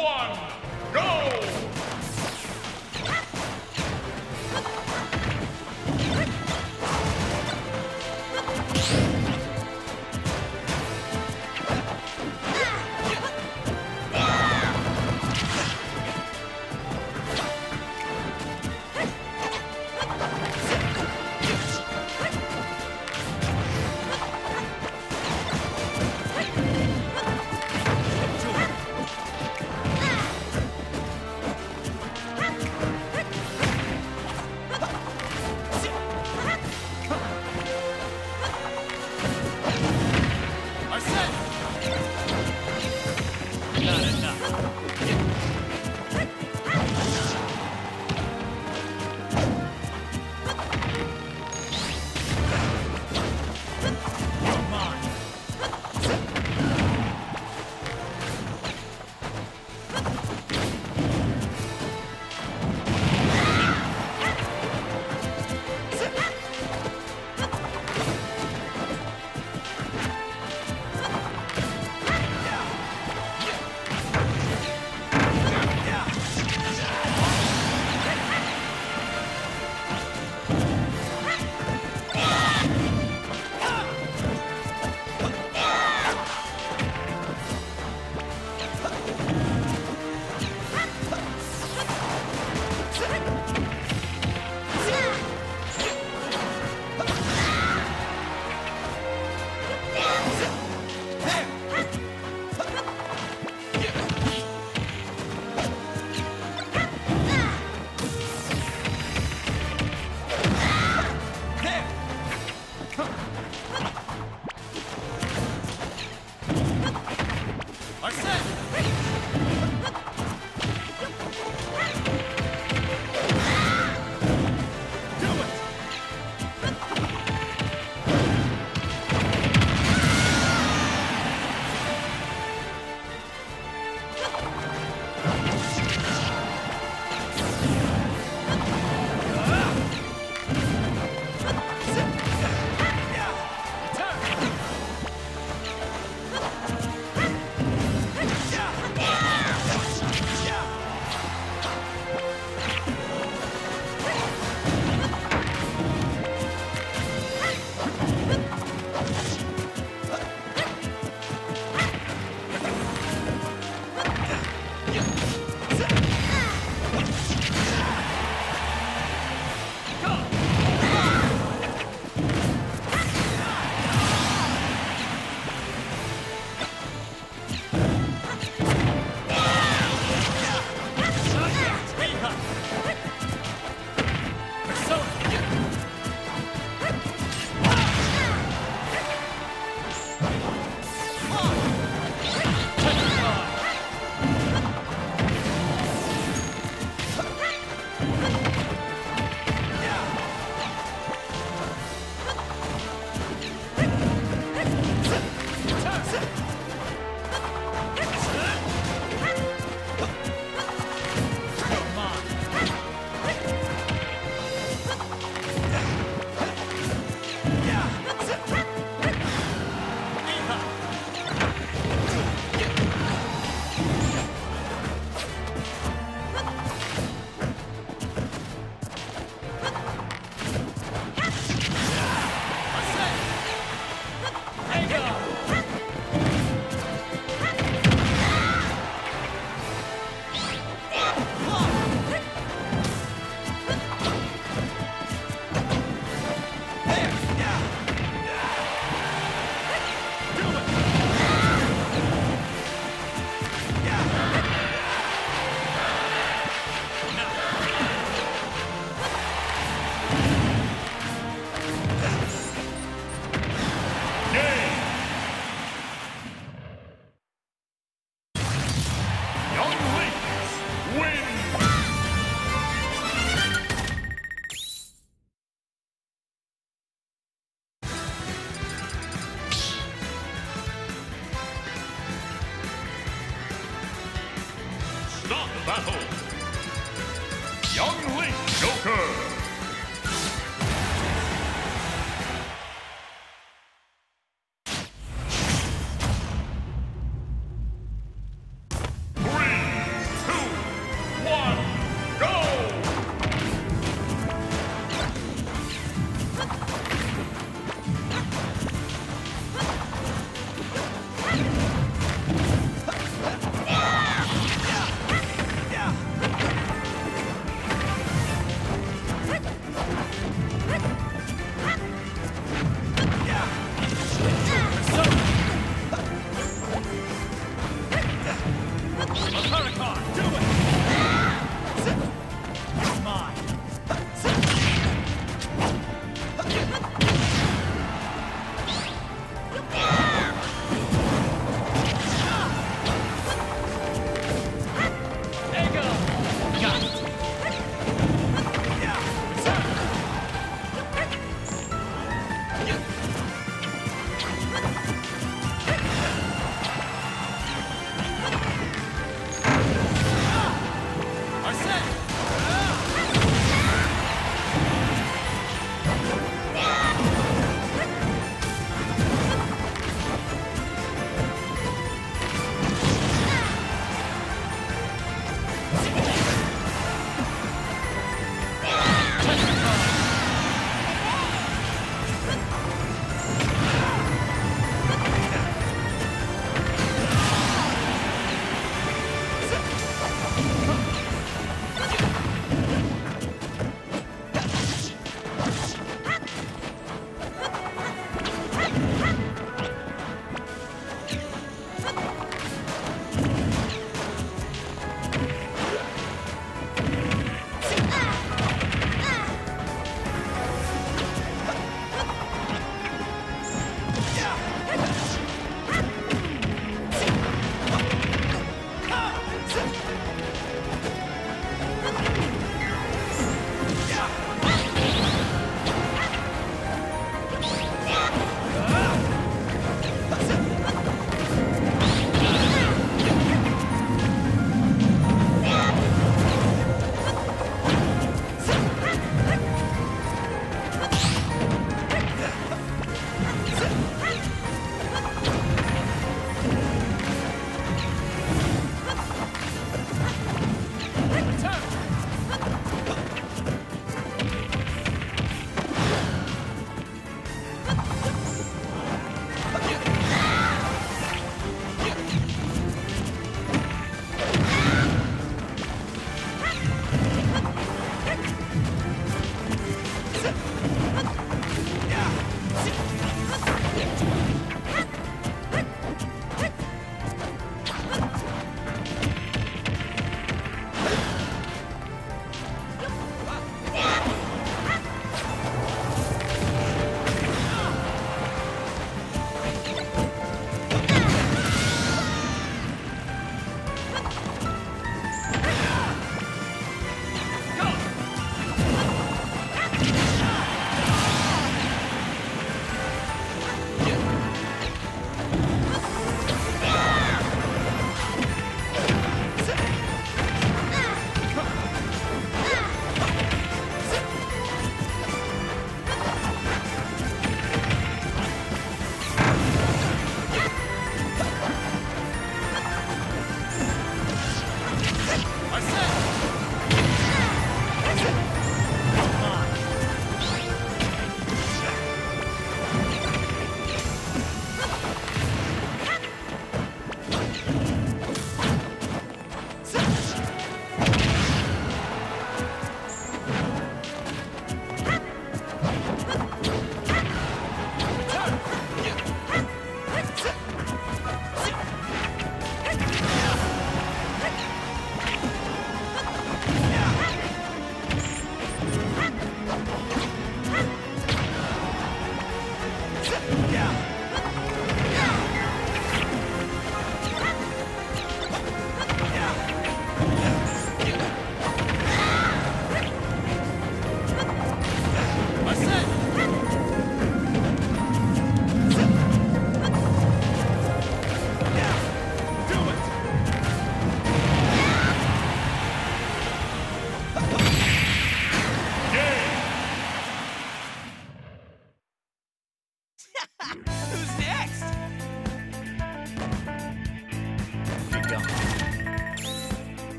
Hey!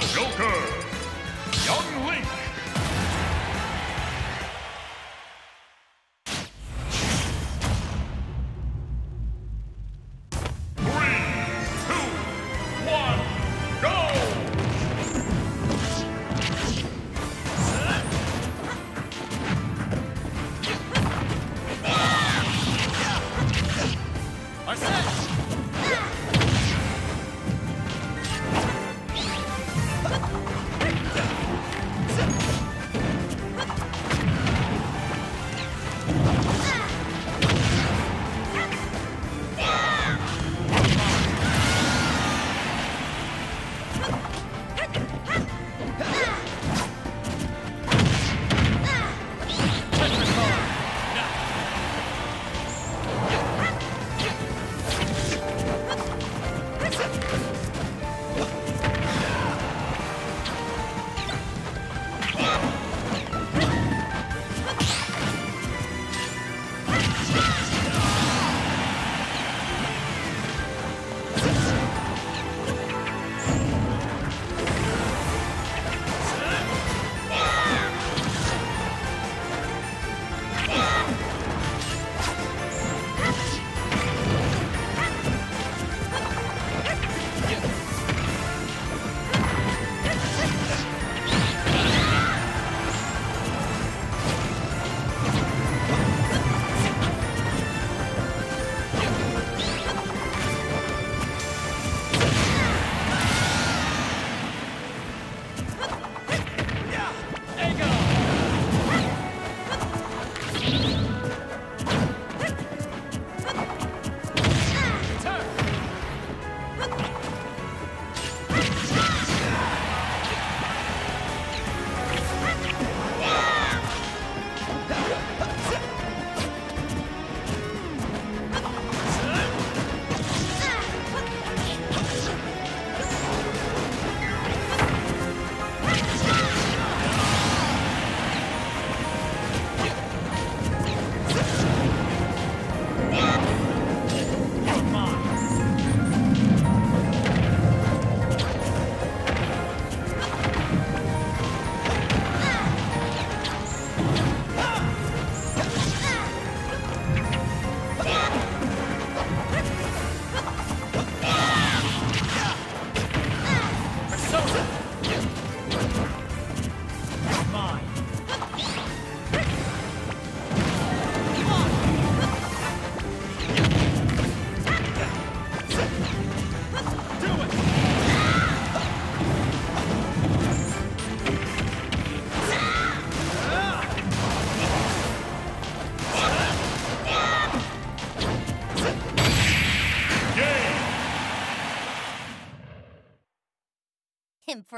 Joker.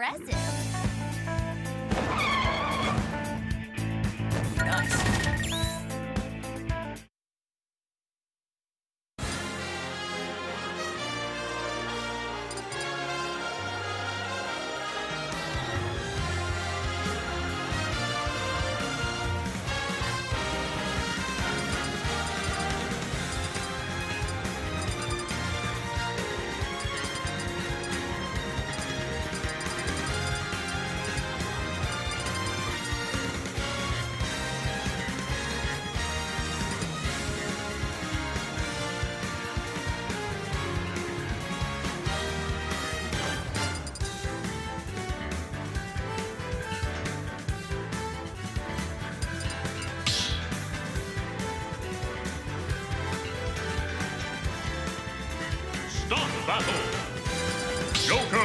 Impressive. battle. Joker!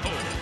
Battle.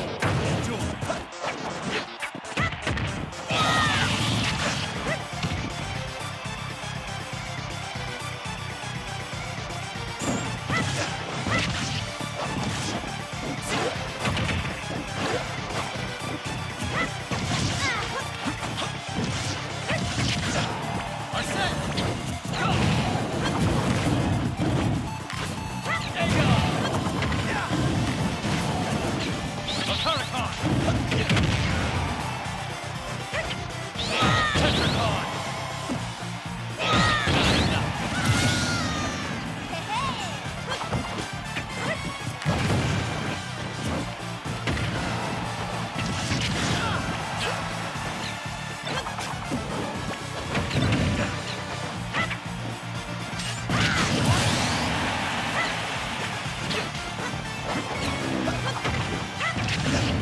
Yeah.